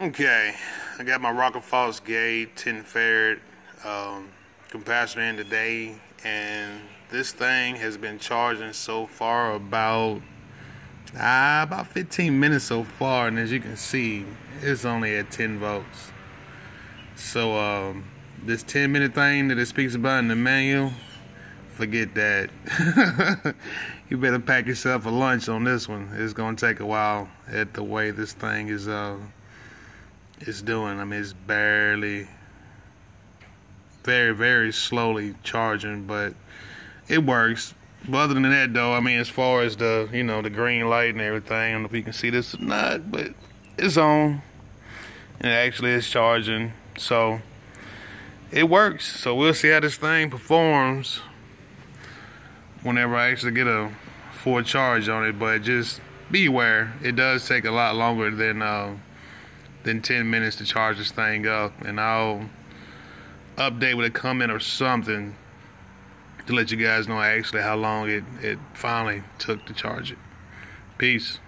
Okay, I got my Rockford Fosgate 10 farad um, capacitor in today, and this thing has been charging so far about uh, about 15 minutes so far, and as you can see, it's only at 10 volts. So um, this 10 minute thing that it speaks about in the manual, forget that. you better pack yourself a lunch on this one. It's gonna take a while at the way this thing is. Uh, it's doing. I mean, it's barely, very, very slowly charging, but it works. But other than that, though, I mean, as far as the, you know, the green light and everything, I don't know if you can see this or not, but it's on. And actually, it's charging. So, it works. So, we'll see how this thing performs whenever I actually get a full charge on it. But just beware, it does take a lot longer than. Uh, than 10 minutes to charge this thing up. And I'll update with a comment or something to let you guys know actually how long it, it finally took to charge it. Peace.